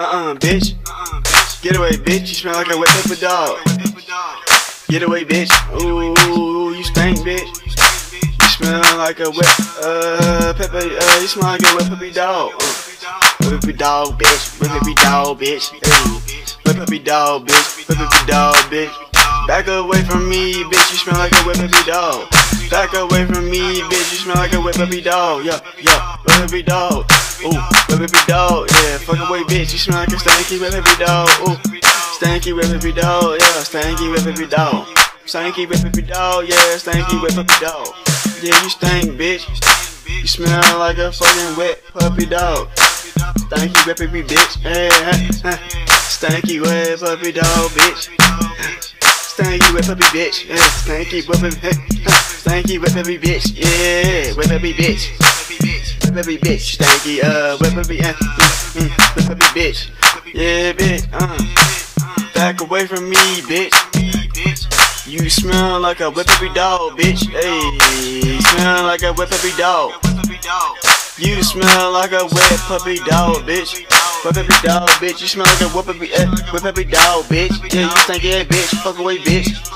Uh-uh, bitch. Get away, bitch. You smell like a wet pepper dog. Get away, bitch. Ooh, you stink, bitch. You smell like a wet uh pepper. Uh, you smell like a wet puppy dog. Uh, dog, bitch. Wet puppy dog, bitch. Hey. Wet dog, bitch. Wet puppy dog, bitch. Back away from me, bitch. You smell like a wet puppy dog. Back away from me, bitch. You smell like a wet puppy dog. Yeah, yeah, wet puppy dog. Ooh, wet puppy dog. Yeah, fuck away, bitch. You smell like a stanky wet puppy dog. Ooh, stanky wet puppy dog. Yeah, stanky wet puppy dog. Stanky wet puppy dog. Yeah, stanky wet puppy dog. Yeah, you stink, bitch. You smell like a fucking wet puppy dog. Stanky wet puppy bitch. Hey, hey. Stanky wet puppy dog, bitch. Stanky wet puppy bitch. Yeah, stanky wet puppy. Stanky wet puppy bitch. Yeah, wet puppy bitch. Wet puppy bitch. Stanky uh wet puppy. Uh, mm, wet puppy bitch. Yeah, bitch. Uh, back away from me, bitch. You smell like a wet puppy dog, bitch. Hey, smell like a wet puppy dog. You smell like a wet puppy dog, bitch. Wet puppy dog, bitch. You smell like a wet puppy, eh, wet puppy dog, bitch. Yeah, you stink, yeah, bitch. Fuck away, bitch.